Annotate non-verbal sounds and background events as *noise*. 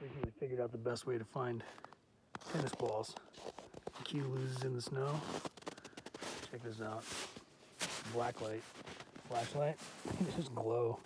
recently figured out the best way to find tennis balls. The Q loses in the snow. Check this out. Black light, flashlight, they *laughs* just glow.